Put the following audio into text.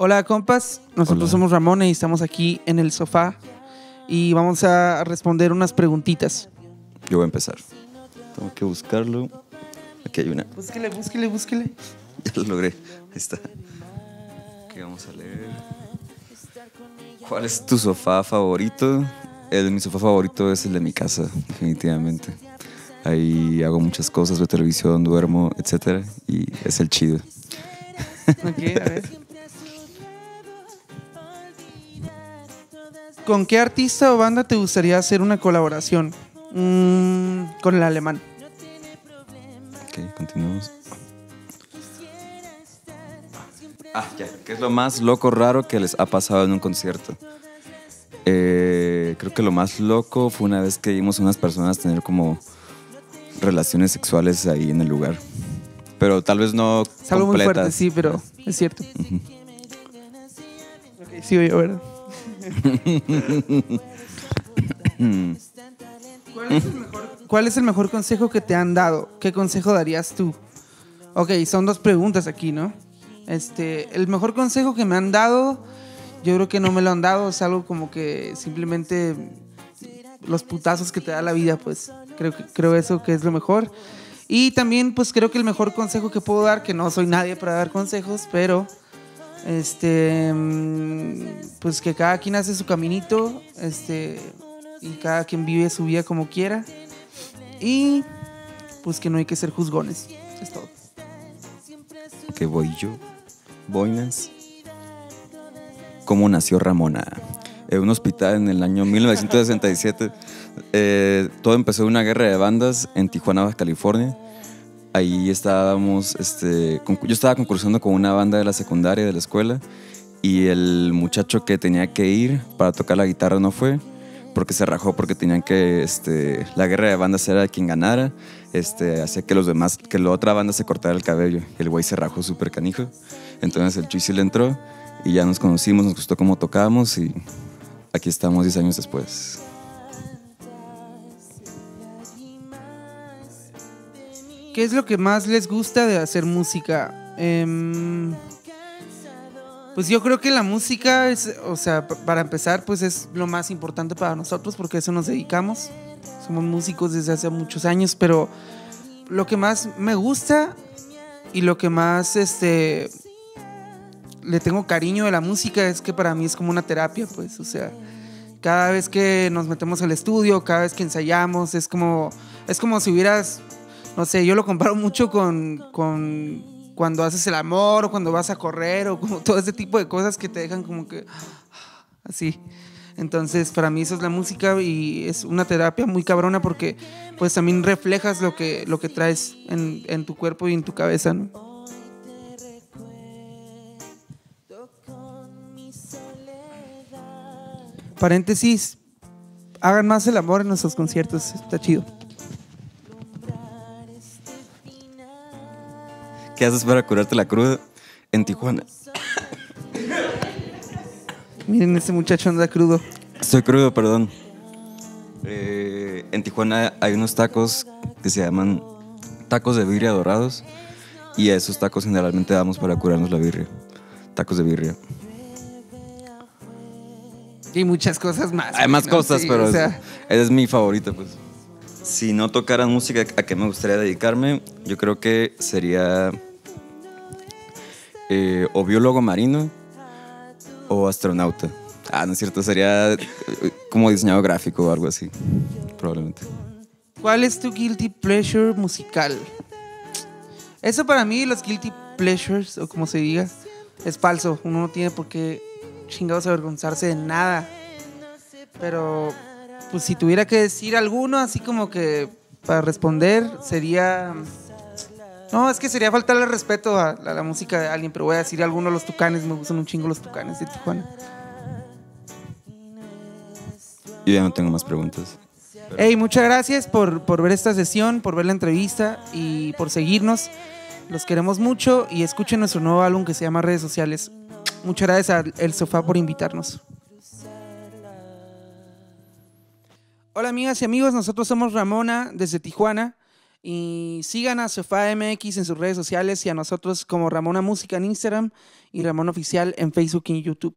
Hola compas, nosotros Hola. somos Ramón y estamos aquí en el sofá y vamos a responder unas preguntitas. Yo voy a empezar. Tengo que buscarlo. Aquí hay una. Búsquele, búsquele, búsquele. Ya lo logré. Ahí está. Ok, vamos a leer. ¿Cuál es tu sofá favorito? El, mi sofá favorito es el de mi casa, definitivamente. Ahí hago muchas cosas, veo televisión, duermo, etc. Y es el chido. Ok, a ver. ¿Con qué artista o banda te gustaría hacer una colaboración? Mm, con el alemán. Ok, continuamos. Ah, ya. ¿Qué es lo más loco, raro que les ha pasado en un concierto? Eh, creo que lo más loco fue una vez que vimos unas personas tener como relaciones sexuales ahí en el lugar. Pero tal vez no Es algo muy completas. fuerte, sí, pero es cierto. Sí, oye, ¿verdad? ¿Cuál es, el mejor, consejo que te han dado? ¿Qué consejo darías tú? Ok, son dos preguntas aquí, ¿no? Este, el mejor consejo que me han dado, yo creo que no me lo han dado, es algo como que simplemente los putazos que te da la vida, pues creo que creo eso que es lo mejor. Y también pues creo que el mejor consejo que puedo dar, que no soy nadie para dar consejos, pero este mm, pues que cada quien hace su caminito, este y cada quien vive su vida como quiera y pues que no hay que ser juzgones. Es todo. Que voy yo. Boinas. ¿Cómo nació Ramona? En un hospital en el año 1967. Eh, todo empezó en una guerra de bandas en Tijuana, Baja California. Ahí estábamos, este, yo estaba concursando con una banda de la secundaria de la escuela y el muchacho que tenía que ir para tocar la guitarra no fue porque se rajó porque tenían que, este, la guerra de bandas era quien ganara, este, hacía que los demás, que la otra banda se cortara el cabello el güey se rajó súper canijo. Entonces el Chuy sí le entró y ya nos conocimos, nos gustó cómo tocábamos y aquí estamos 10 años después. ¿Qué es lo que más les gusta de hacer música? Em, pues yo creo que la música es, o sea, para empezar, pues es lo más importante para nosotros porque a eso nos dedicamos. Somos músicos desde hace muchos años, pero lo que más me gusta y lo que más este le tengo cariño de la música es que para mí es como una terapia, pues, o sea, cada vez que nos metemos al estudio, cada vez que ensayamos, es como es como si hubieras no sé, yo lo comparo mucho con, con cuando haces el amor o cuando vas a correr o como todo ese tipo de cosas que te dejan como que así. Entonces, para mí eso es la música y es una terapia muy cabrona porque pues también reflejas lo que, lo que traes en, en tu cuerpo y en tu cabeza, ¿no? Paréntesis, hagan más el amor en nuestros conciertos, está chido. ¿Qué haces para curarte la cruda en Tijuana? Miren, este muchacho anda crudo. Estoy crudo, perdón. Eh, en Tijuana hay unos tacos que se llaman tacos de birria dorados y esos tacos generalmente damos para curarnos la birria. Tacos de birria. Y muchas cosas más. Hay más ¿no? cosas, Sí, pero o es- sea, esa es mi favorita, pues. Si no tocaran música, ¿a qué me gustaría dedicarme? Yo creo que sería eh, o biólogo marino o astronauta. Ah, no es cierto, sería eh, como diseñador gráfico o algo así, probablemente. ¿Cuál es tu guilty pleasure musical? Eso para mí, los guilty pleasures, o como se diga, es falso. Uno no tiene por qué chingados avergonzarse de nada. Pero, pues si tuviera que decir alguno, así como que para responder, sería. No, es que sería faltarle respeto a, a la música de alguien, pero voy a decir alguno de los tucanes. Me gustan un chingo los tucanes de Tijuana. Yo ya no tengo más preguntas. Hey, muchas gracias por, por ver esta sesión, por ver la entrevista y por seguirnos. Los queremos mucho y escuchen nuestro nuevo álbum que se llama Redes Sociales. Muchas gracias a El Sofá por invitarnos. Hola amigas y amigos, nosotros somos Ramona desde Tijuana Y sigan a Sofá MX en sus redes sociales y a nosotros como Ramona Música en Instagram y Ramón Oficial en Facebook y YouTube.